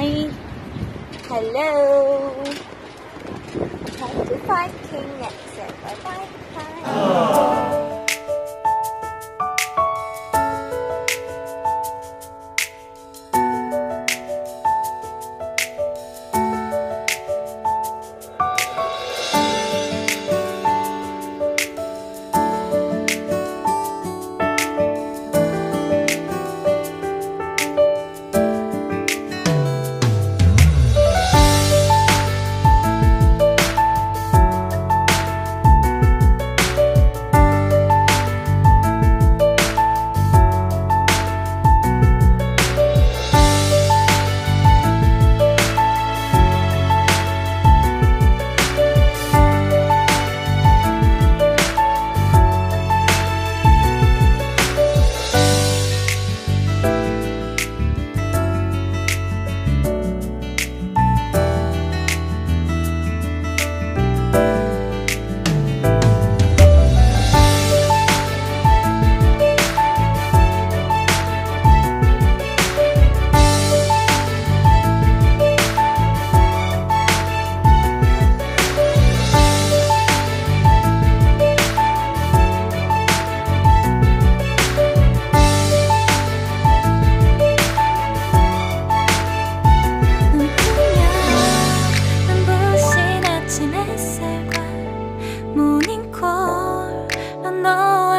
Hi. Hello. Time to King Bye bye. Bye.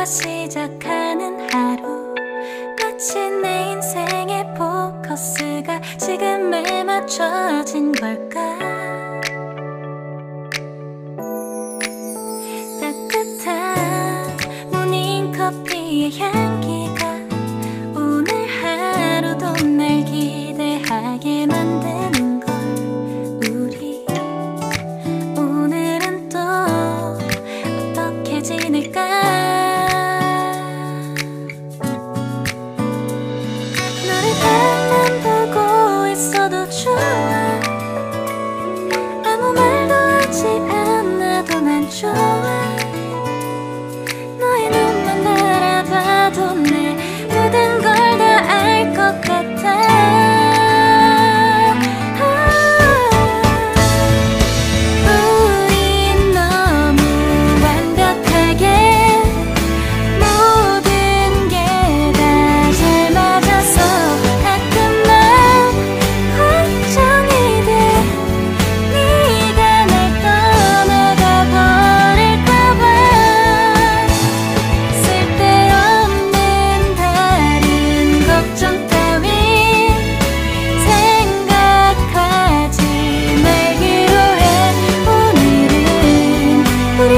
시작하는 하루. 마치 내 인생의 포커스가 지금에 맞춰진 걸까? 따뜻한 모닝 커피의 향기가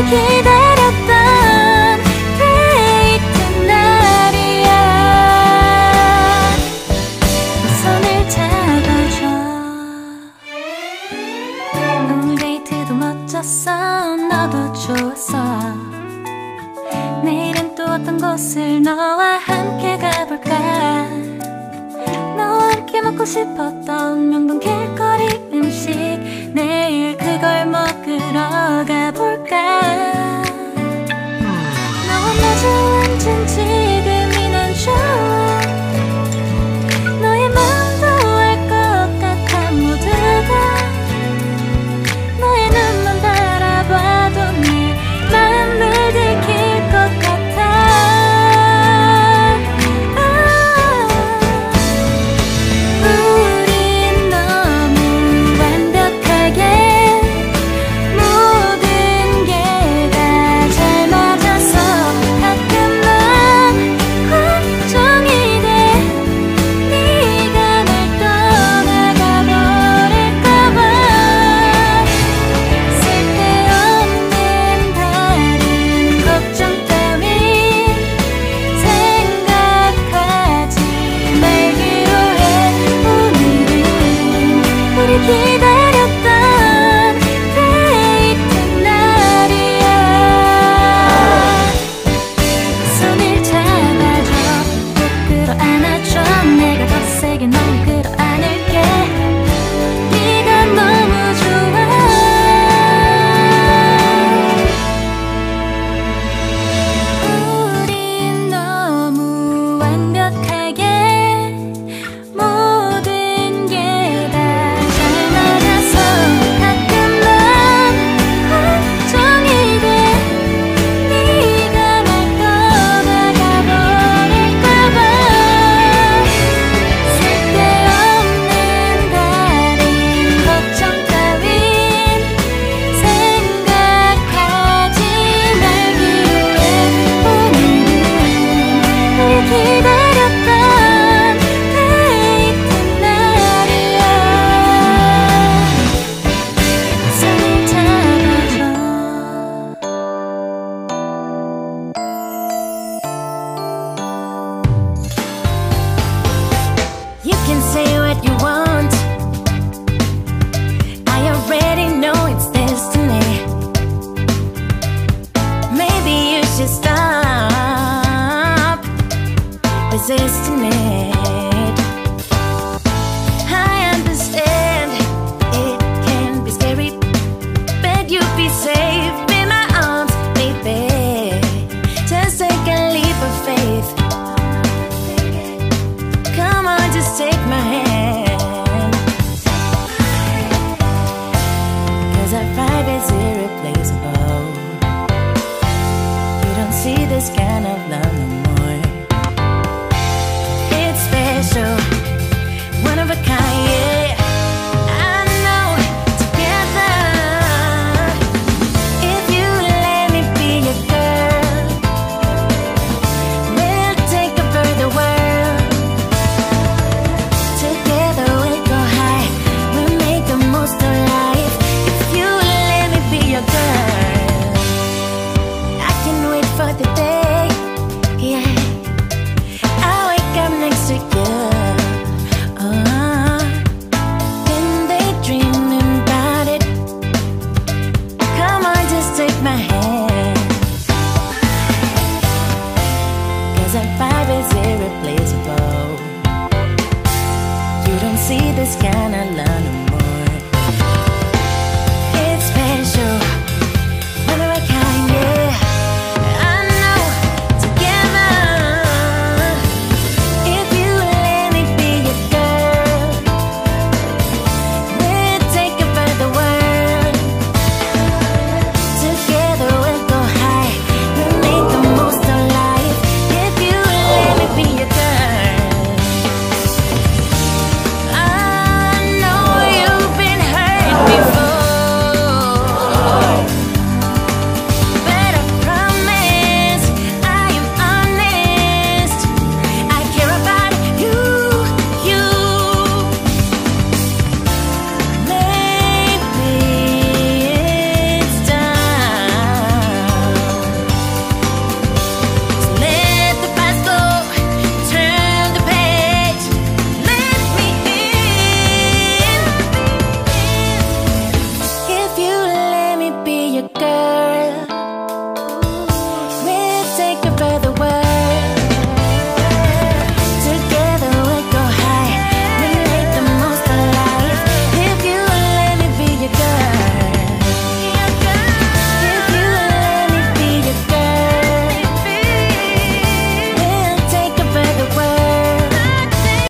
기다렸던 데이트 날이야. 손을 잡아줘. 오늘 데이트도 멋졌어. 너도 좋았어. 내일은 또 어떤 곳을 너와 함께 가볼까? 너와 함께 먹고 싶었던 명동 길거리 음식.